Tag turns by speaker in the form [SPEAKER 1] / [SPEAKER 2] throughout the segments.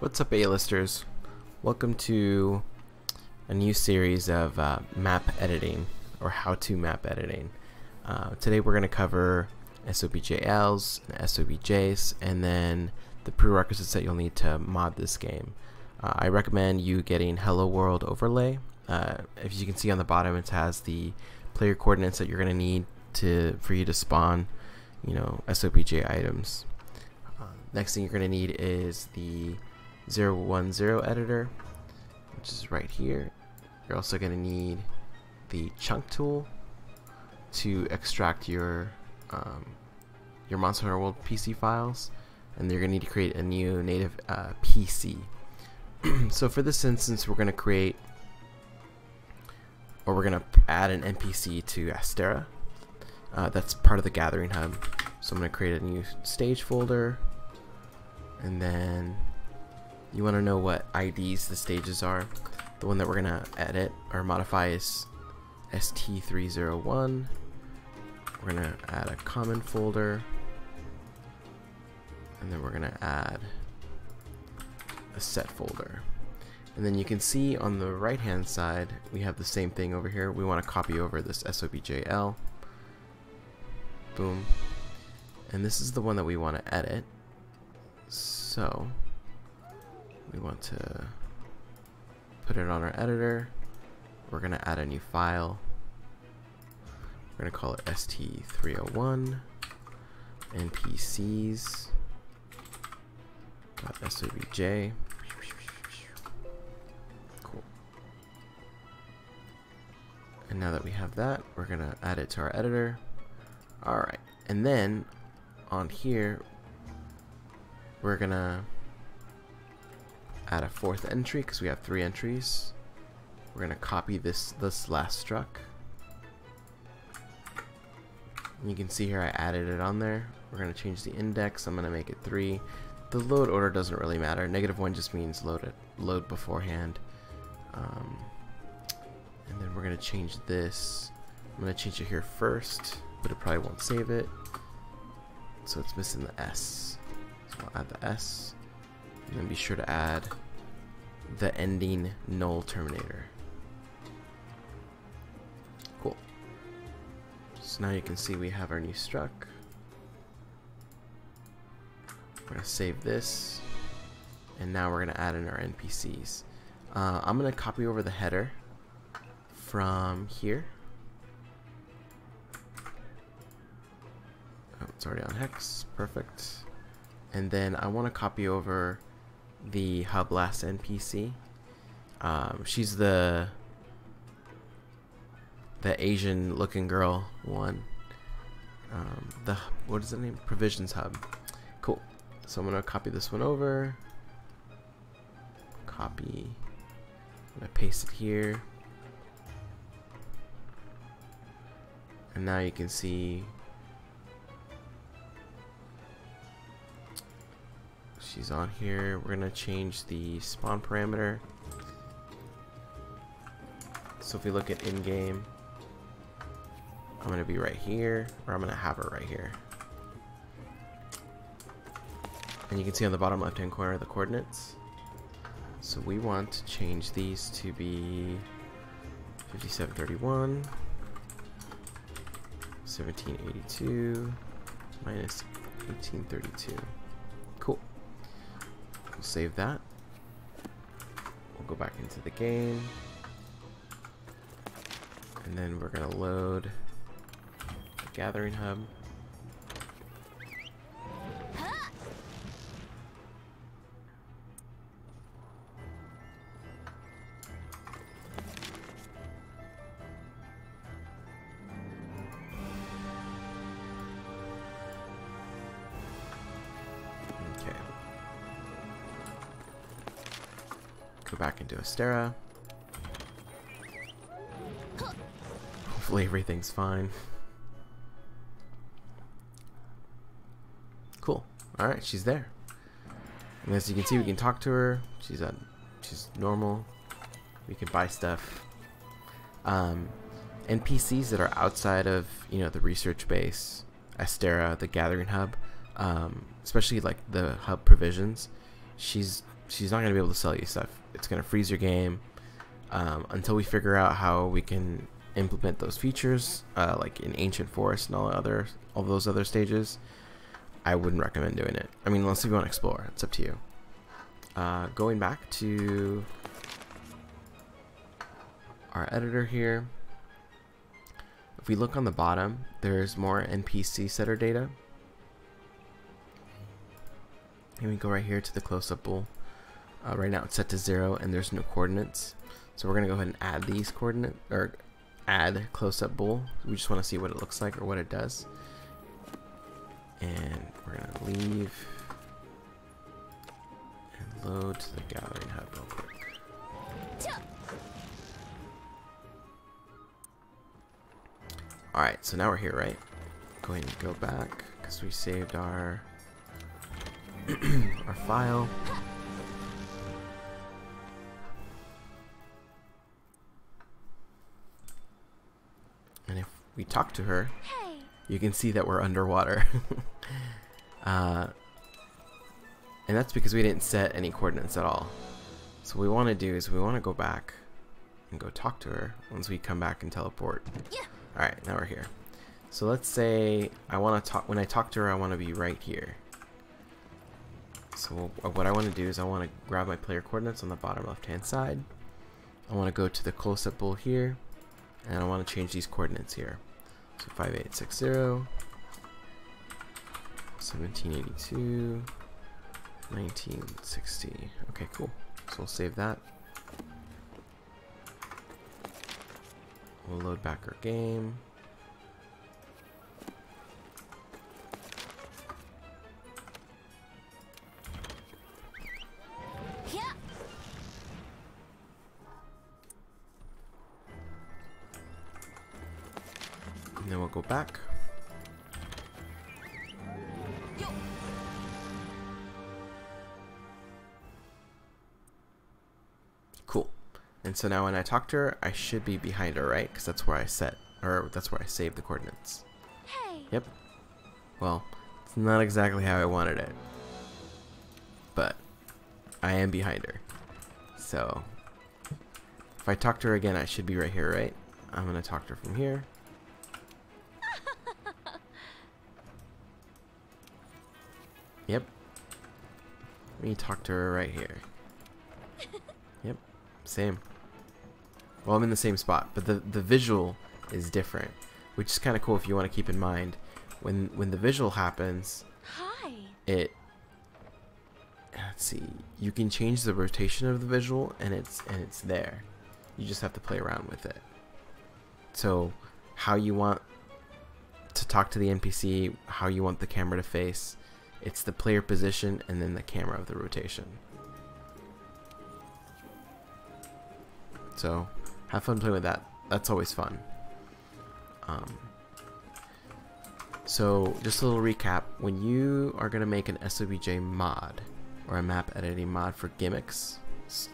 [SPEAKER 1] What's up A-listers? Welcome to a new series of uh, map editing or how-to map editing. Uh, today we're going to cover SOBJLs and SOBJs and then the prerequisites that you'll need to mod this game. Uh, I recommend you getting Hello World overlay. Uh, as you can see on the bottom it has the player coordinates that you're going to need to for you to spawn you know SOBJ items. Uh, next thing you're going to need is the 010 editor, which is right here. You're also going to need the chunk tool to extract your um, your Monster Hunter World PC files, and you're going to need to create a new native uh, PC. so for this instance, we're going to create, or we're going to add an NPC to Astera. Uh, that's part of the Gathering Hub. So I'm going to create a new stage folder, and then you want to know what IDs the stages are. The one that we're going to edit or modify is ST301. We're going to add a common folder. And then we're going to add a set folder. And then you can see on the right hand side, we have the same thing over here. We want to copy over this SOBJL. Boom. And this is the one that we want to edit. So, we want to put it on our editor. We're going to add a new file. We're going to call it st301 npcs .sobj. Cool. And now that we have that, we're going to add it to our editor. Alright, and then on here, we're going to add a fourth entry because we have three entries. We're going to copy this, this last struct. you can see here I added it on there. We're going to change the index. I'm going to make it 3. The load order doesn't really matter. Negative 1 just means load it, load beforehand. Um, and then we're going to change this. I'm to change it here first, but it probably won't save it. So it's missing the S. So I'll add the S. And then be sure to add the ending null terminator. Cool. So now you can see we have our new struct. We're going to save this. And now we're going to add in our NPCs. Uh, I'm going to copy over the header from here. Oh, it's already on hex. Perfect. And then I want to copy over the hub last NPC. Um, she's the the Asian looking girl one. Um, the what is the name? Provisions hub. Cool. So I'm gonna copy this one over. Copy. I'm gonna paste it here. And now you can see she's on here. We're gonna change the spawn parameter. So if we look at in-game, I'm gonna be right here, or I'm gonna have her right here. And you can see on the bottom left hand corner the coordinates. So we want to change these to be 5731, 1782, minus 1832. Save that. We'll go back into the game. And then we're going to load the Gathering Hub. Go back into Astera. Hopefully everything's fine. Cool. Alright, she's there. And as you can see, we can talk to her. She's a, she's normal. We can buy stuff. Um, NPCs that are outside of, you know, the research base, Astera, the Gathering Hub, um, especially like the hub provisions, she's she's not going to be able to sell you stuff. It's going to freeze your game um, until we figure out how we can implement those features, uh, like in Ancient Forest and all other all those other stages. I wouldn't recommend doing it. I mean, unless you want to explore, it's up to you. Uh, going back to our editor here, if we look on the bottom, there's more NPC setter data. And we go right here to the close-up bool. Uh, right now it's set to zero and there's no coordinates. So we're gonna go ahead and add these coordinates or add close-up bool. We just want to see what it looks like or what it does. And we're gonna leave and load to the gathering hub real quick. Alright, so now we're here, right? Go ahead and go back because we saved our our file. We talk to her, you can see that we're underwater. uh, and that's because we didn't set any coordinates at all. So what we want to do is we want to go back and go talk to her once we come back and teleport. Yeah. Alright, now we're here. So let's say I want to talk, when I talk to her, I want to be right here. So what I want to do is I want to grab my player coordinates on the bottom left hand side. I want to go to the close-up bool here and I want to change these coordinates here. So 5860, 1782, 1960. Okay, cool. So we'll save that. We'll load back our game. And then we'll go back. Cool. And so now when I talk to her, I should be behind her, right? Because that's where I set, or that's where I saved the coordinates. Hey. Yep. Well, it's not exactly how I wanted it. But I am behind her. So if I talk to her again, I should be right here, right? I'm going to talk to her from here. Yep. Let me talk to her right here. Yep. Same. Well, I'm in the same spot, but the the visual is different, which is kind of cool if you want to keep in mind when when the visual happens. Hi. It. Let's see. You can change the rotation of the visual, and it's and it's there. You just have to play around with it. So, how you want to talk to the NPC, how you want the camera to face, it's the player position and then the camera of the rotation. So have fun playing with that. That's always fun. Um, so just a little recap. When you are going to make an SOBJ mod or a map editing mod for gimmicks,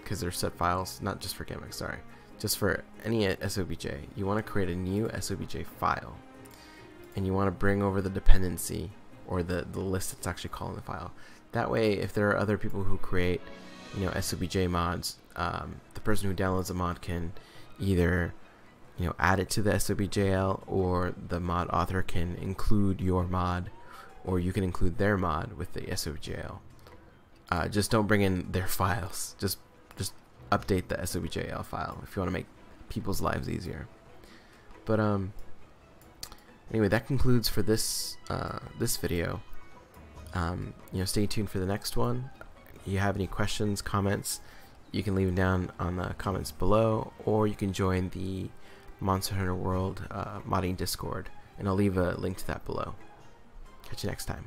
[SPEAKER 1] because they're set files, not just for gimmicks, sorry, just for any SOBJ, you want to create a new SOBJ file. And you want to bring over the dependency or the, the list that's actually calling the file. That way, if there are other people who create, you know, SOBJ mods, um, the person who downloads a mod can either, you know, add it to the SOBJL or the mod author can include your mod or you can include their mod with the SOBJL. Uh, just don't bring in their files. Just just update the SOBJL file if you want to make people's lives easier. But um, anyway, that concludes for this uh, this video. Um, you know, stay tuned for the next one. If you have any questions, comments, you can leave them down on the comments below, or you can join the Monster Hunter World uh, modding Discord, and I'll leave a link to that below. Catch you next time.